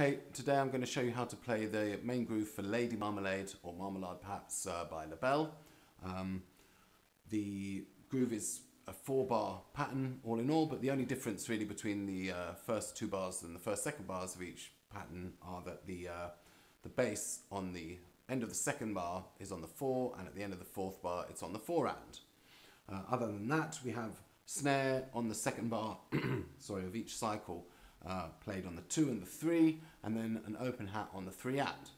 Okay, today I'm going to show you how to play the main groove for Lady Marmalade or Marmalade perhaps uh, by LaBelle. Um, the groove is a four bar pattern all in all, but the only difference really between the uh, first two bars and the first second bars of each pattern are that the, uh, the bass on the end of the second bar is on the four and at the end of the fourth bar it's on the four and. Uh, other than that, we have snare on the second bar, sorry, of each cycle uh, played on the two and the three, and then an open hat on the three and.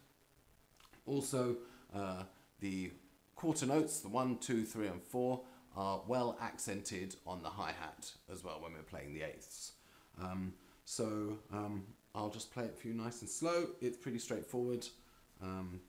Also, uh, the quarter notes, the one, two, three, and four, are well accented on the hi-hat as well when we're playing the eighths. Um, so um, I'll just play it for you nice and slow. It's pretty straightforward. Um,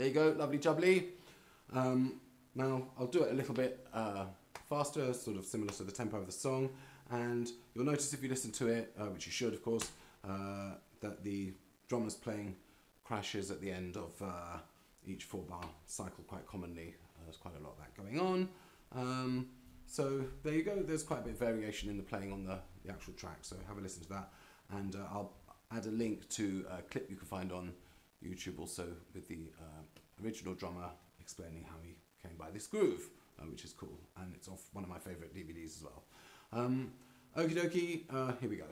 There you go, lovely jubbly. Um, now I'll do it a little bit uh, faster, sort of similar to the tempo of the song, and you'll notice if you listen to it, uh, which you should of course, uh, that the drummer's playing crashes at the end of uh, each four bar cycle quite commonly. Uh, there's quite a lot of that going on. Um, so there you go, there's quite a bit of variation in the playing on the, the actual track, so have a listen to that. And uh, I'll add a link to a clip you can find on YouTube also with the uh, original drummer explaining how he came by this groove, uh, which is cool, and it's off one of my favourite DVDs as well. Um, okie dokie, uh, here we go.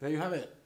There you have it.